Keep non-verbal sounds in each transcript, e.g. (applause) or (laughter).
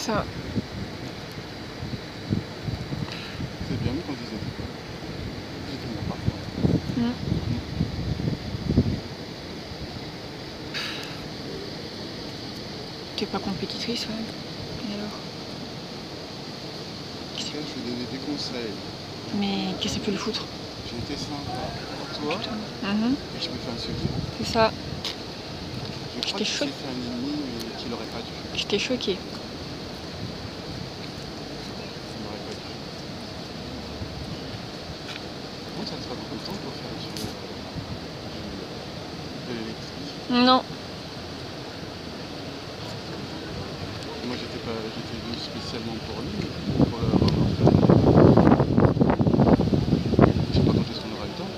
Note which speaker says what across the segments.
Speaker 1: ça.
Speaker 2: C'est bien mieux quand ils étaient pas. J'étais mon parfois.
Speaker 1: Mm. T'es pas compétitrice, ouais. Et alors?
Speaker 2: Tu sais, je vais donner des conseils?
Speaker 1: Mais qu'est-ce que ça peut le foutre?
Speaker 2: J'ai été sympa pour toi?
Speaker 1: Mhm,
Speaker 2: et je me fais insulter.
Speaker 1: C'est ça.
Speaker 2: Je crois qu'il s'est
Speaker 1: chaude.
Speaker 2: fait un ennemi pas dû.
Speaker 1: J'étais choquée.
Speaker 2: Ça n'aurait pas dû. Bon, ça te fera beaucoup de temps pour faire du, de l'électrique?
Speaker 1: Non.
Speaker 2: Moi j'étais pas j'étais venu spécialement pour lui, pour le revoir. Je sais pas quand est-ce qu'on aura le temps.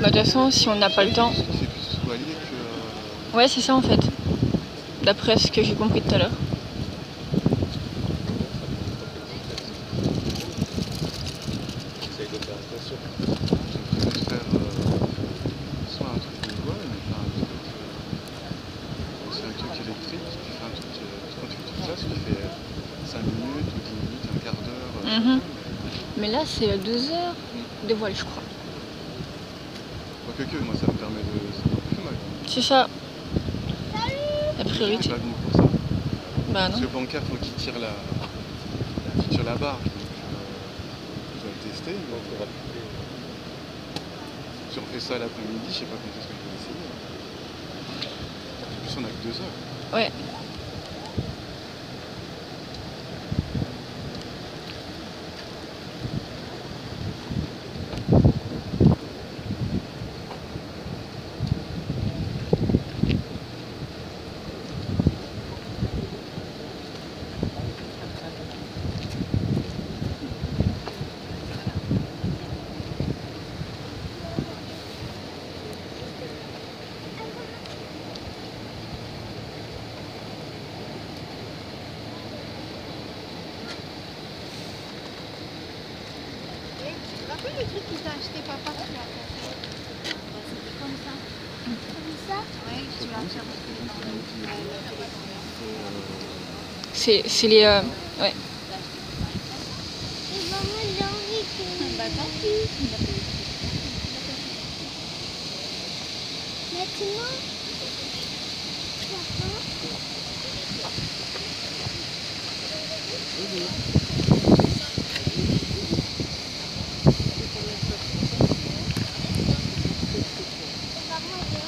Speaker 1: Bah, de toute façon, si on n'a pas le temps.
Speaker 2: C'est plus soigné que. euh,
Speaker 1: Ouais, c'est ça en fait. D'après ce que j'ai compris tout à l'heure.
Speaker 2: Je préfère faire euh, soit un truc de voile, mais faire un truc. euh, truc électrique, tu fais un truc. euh, tu fais tout ça, tu fais 5 minutes ou 10 minutes, un quart d'heure. euh,
Speaker 1: Mhm. Mais là, c'est 2 heures de voile, je crois.
Speaker 2: Quoique que, moi ça me permet de. Ça me fait mal.
Speaker 1: C'est ça. La
Speaker 2: Je suis
Speaker 1: priorité.
Speaker 2: pas venu pour ça.
Speaker 1: Bah
Speaker 2: Parce
Speaker 1: non.
Speaker 2: que Banca, faut qu'il tire la, qu'il tire la barre. Donc, euh, je dois le tester. mais Si on fait ça l'après-midi, je sais pas quand est-ce que je vais essayer. En plus, on a que deux heures.
Speaker 1: Ouais.
Speaker 3: Rappelles le truc que t'as acheté papa tu l'as C'était comme ça. Comme ça Oui, tu l'as le
Speaker 1: C'est c'est les. euh, Ouais.
Speaker 3: Et maman, (laughs)